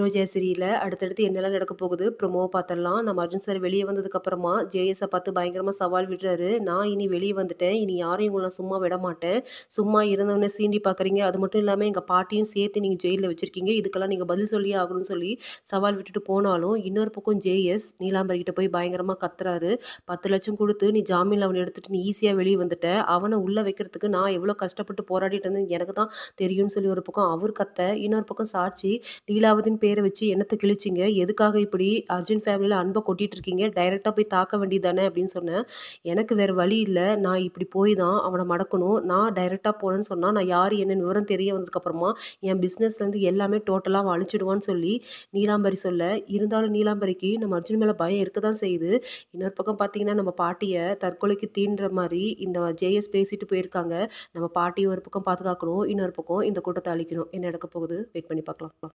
ரோஜா சீரியல்ல அடுத்தடுத்து என்னெல்லாம் நடக்க போகுது ப்ரோமோவ பார்த்துடலாம். நம்ம அர்ஜுன் சார் வெளியே வந்ததுக்கப்புறமா ஜேஎஸை பார்த்து பயங்கரமாக சவால் விடுறாரு. "நான் இனி வெளியே வந்துட்டேன். இனி யாரையும் உங்களை நான் சும்மா விடமாட்டேன். சும்மா இருந்தவனே சீண்டி பார்க்குறீங்க. அது மட்டும் இல்லாமல் எங்கள் பாட்டியும் சேர்த்து நீங்கள் ஜெயிலில் வச்சுருக்கீங்க இதுக்கெல்லாம் நீங்கள் பதில் சொல்லியே ஆகணும்னு" சொல்லி சவால் விட்டுட்டு போனாலும், இன்னொரு பக்கம் ஜேஎஸ் நீலாம்பரிக்கிட்ட போய் பயங்கரமாக கத்துறாரு. பத்து லட்சம் கொடுத்து நீ ஜாமீனில் அவனை எடுத்துட்டு நீ ஈஸியாக வெளியே வந்துட்ட. அவனை உள்ளே வைக்கிறதுக்கு நான் எவ்வளோ கஷ்டப்பட்டு போராடிட்டு எனக்கு தான் தெரியும்னு" சொல்லி ஒரு பக்கம் அவர் கத்த, இன்னொரு பக்கம் சாட்சி லீலாவதின் பேர் வச்சு என்னத்தை கிழிச்சிங்க எதுக்காக இப்படி அர்ஜுன் ஃபேமிலியில் அன்பை கொட்டிகிட்டு இருக்கீங்க? டைரெக்டாக போய் தாக்க வேண்டியது தானே அப்படின்னு சொன்னேன். எனக்கு வேறு வழி இல்லை நான் இப்படி போய் தான் அவனை மடக்கணும். நான் டைரெக்டாக போனேன்னு சொன்னால் நான் யார் என்ன விவரம் தெரிய வந்ததுக்கப்புறமா என் பிஸ்னஸ்லேருந்து எல்லாமே டோட்டலாக அவன் அழிச்சிடுவான்னு சொல்லி நீலாம்பரி சொல்ல, இருந்தாலும் நீலாம்பரிக்கு நம்ம அர்ஜுன் மேலே பயம் இருக்க தான் செய்யுது. இன்னொரு பக்கம் பார்த்தீங்கன்னா, நம்ம பாட்டியை தற்கொலைக்கு தீண்டுற மாதிரி இந்த ஜேஎஸ் பேசிட்டு போயிருக்காங்க. நம்ம பாட்டியை ஒரு பக்கம் பாதுகாக்கணும். இன்னொரு பக்கம் இந்த கூட்டத்தை அழிக்கணும். என்ன நடக்க போகுது? வெயிட் பண்ணி பார்க்கலாம்.